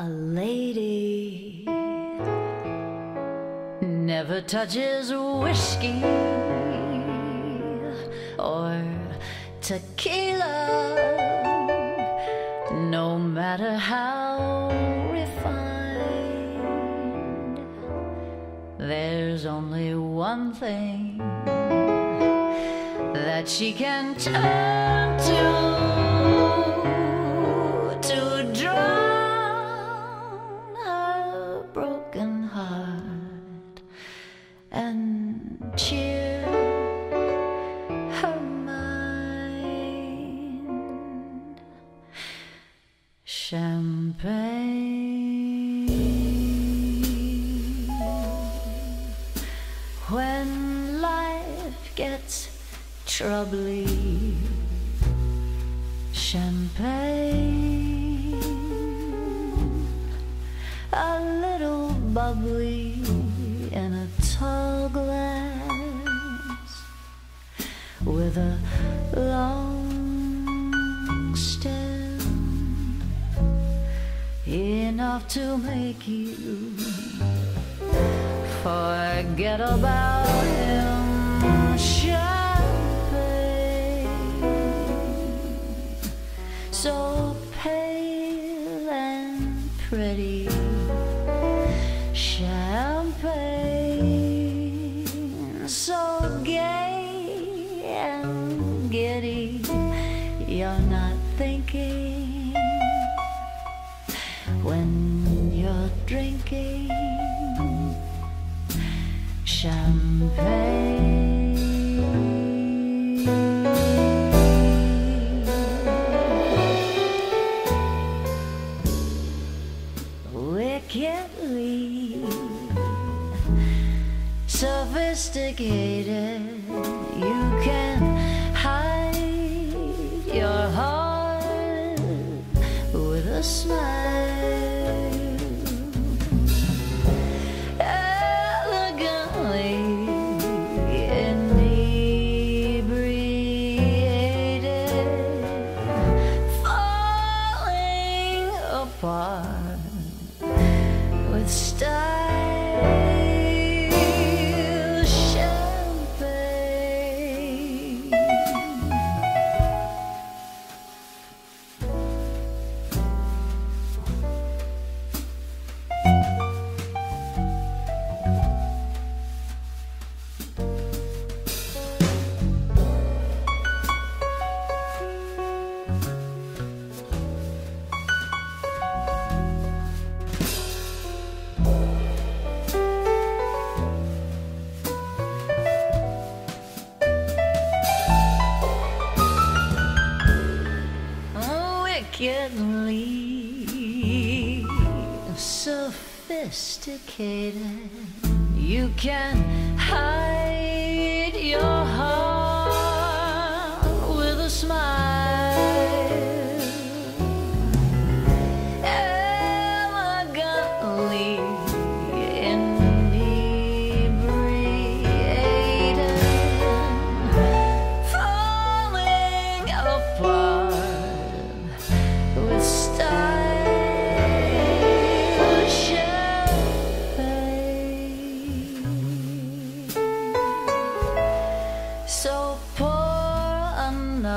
A lady never touches whiskey or tequila, no matter how refined. There's only one thing that she can turn to. Champagne. When life gets troubly, champagne. A little bubbly in a tall glass with a long stem enough to make you forget about him. Champagne, so pale and pretty. Champagne, so gay and giddy. You're not thinking when you're drinking champagne. Wickedly sophisticated, apart with style. Wickedly sophisticated. You can hide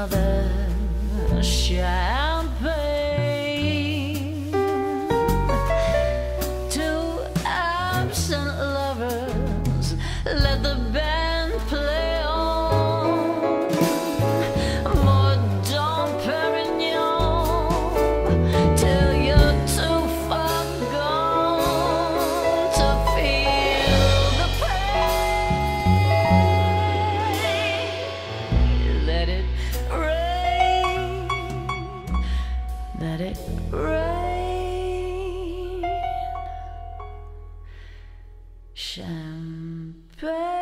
another champagne let it rain. Champagne.